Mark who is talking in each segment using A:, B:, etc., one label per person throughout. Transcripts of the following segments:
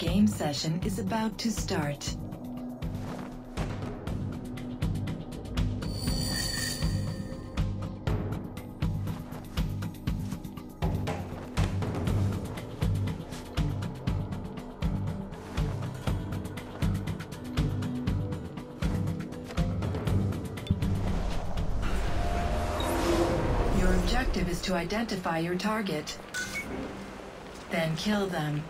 A: game session is about to start. Your objective is to identify your target. Then kill them.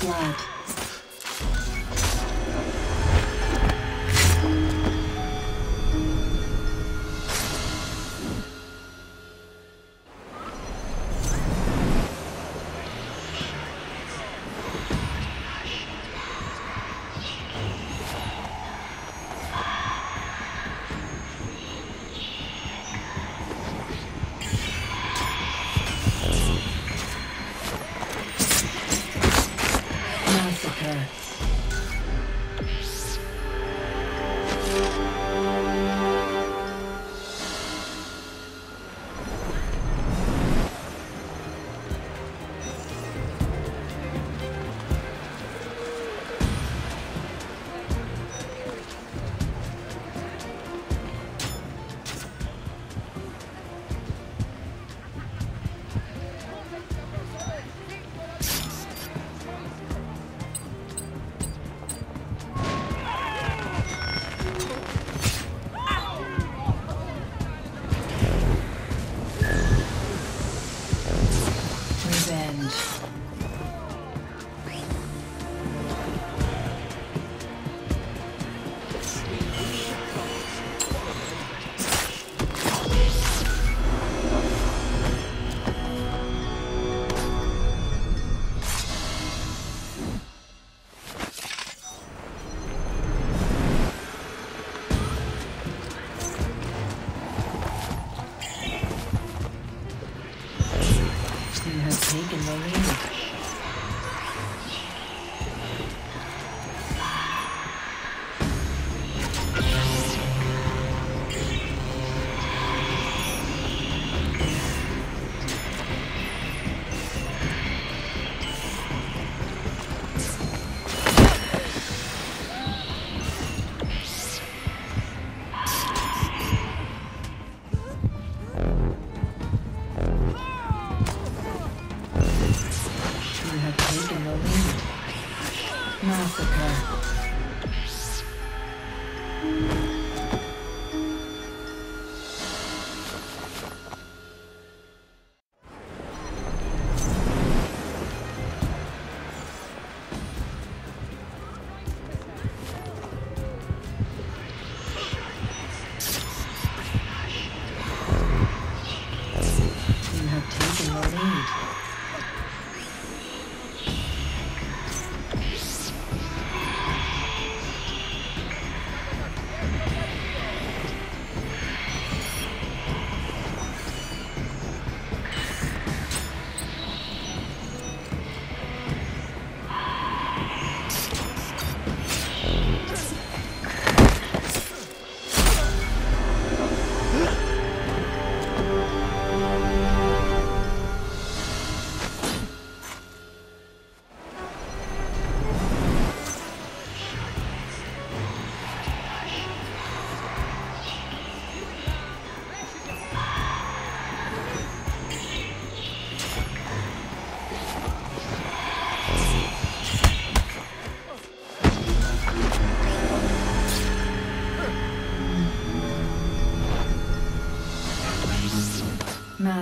A: Blood.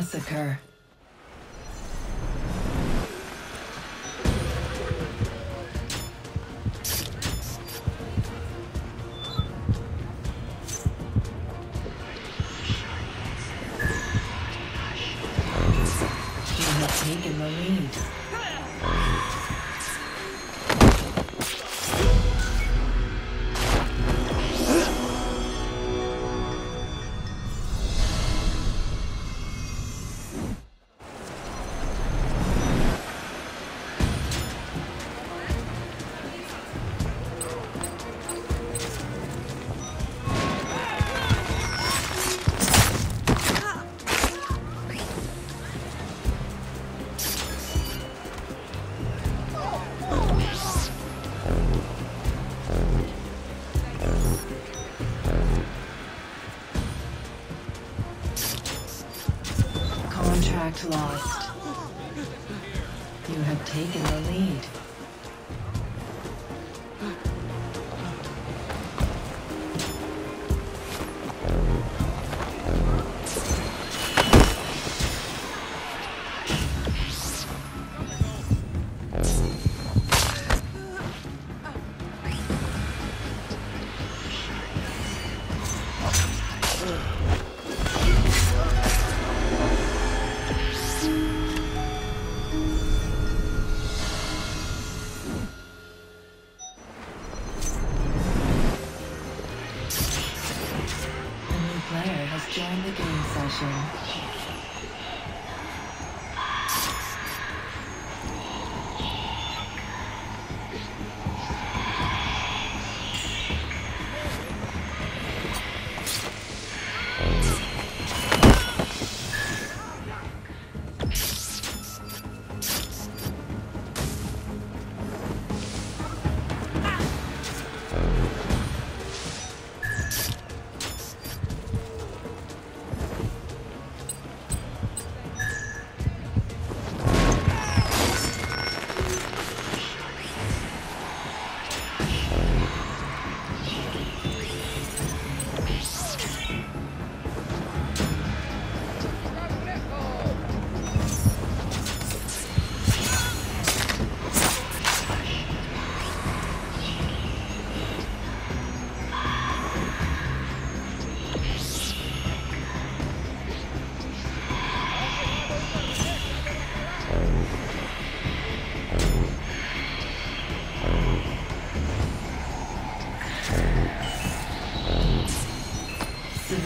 A: Massacre. Lost. You have taken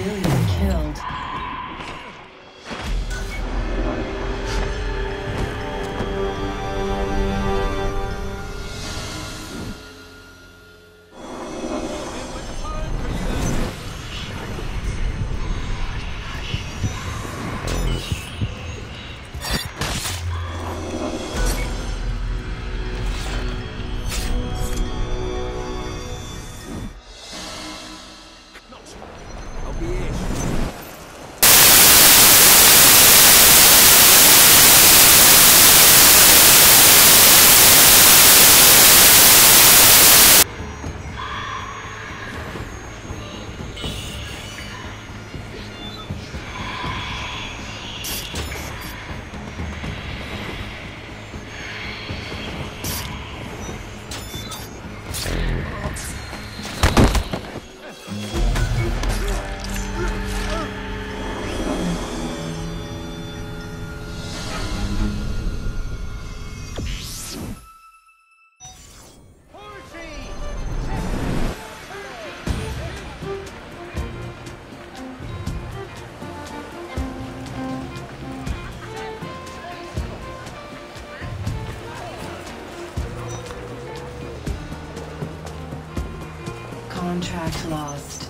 A: Civilian Contract lost.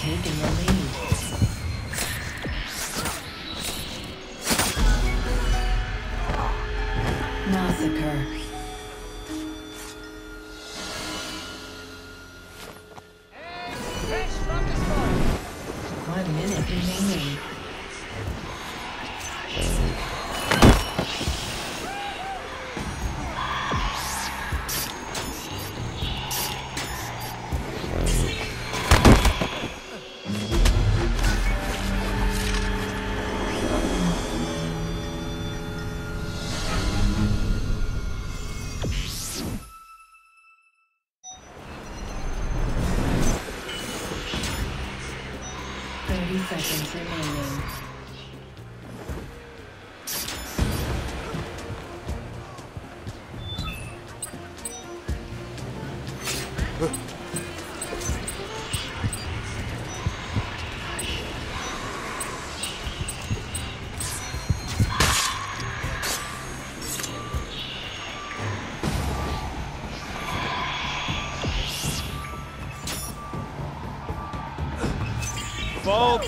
A: Taken the lead. Remaining.
B: atención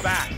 B: back.